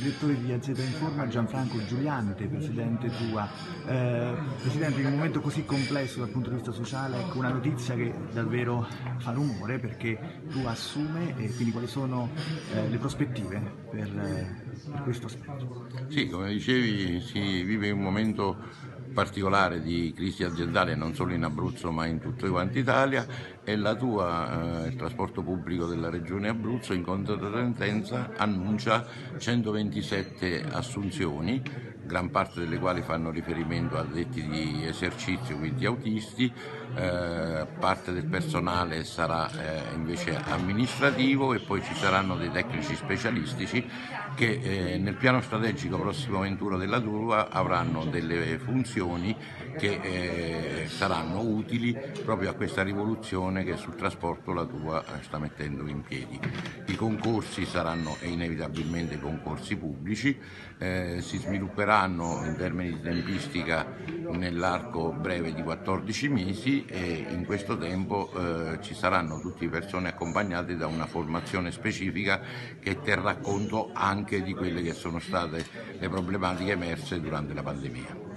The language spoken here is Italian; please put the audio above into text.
lettori di AZ Informa Gianfranco Giuliante, presidente tua. Eh, presidente, in un momento così complesso dal punto di vista sociale, ecco una notizia che davvero fa rumore perché tu assume e quindi quali sono eh, le prospettive per, per questo aspetto? Sì, come dicevi, si vive un momento particolare di crisi aziendale non solo in Abruzzo ma in tutta Italia e la tua, eh, il trasporto pubblico della regione Abruzzo in controtendenza annuncia 127 assunzioni, gran parte delle quali fanno riferimento a detti di esercizio, quindi autisti, eh, parte del personale sarà eh, invece amministrativo e poi ci saranno dei tecnici specialistici che eh, nel piano strategico prossimo 21 della Turva avranno delle funzioni che eh, saranno utili proprio a questa rivoluzione che sul trasporto la tua sta mettendo in piedi. I concorsi saranno inevitabilmente concorsi pubblici, eh, si svilupperanno in termini di tempistica nell'arco breve di 14 mesi e in questo tempo eh, ci saranno tutte persone accompagnate da una formazione specifica che terrà conto anche di quelle che sono state le problematiche emerse durante la pandemia.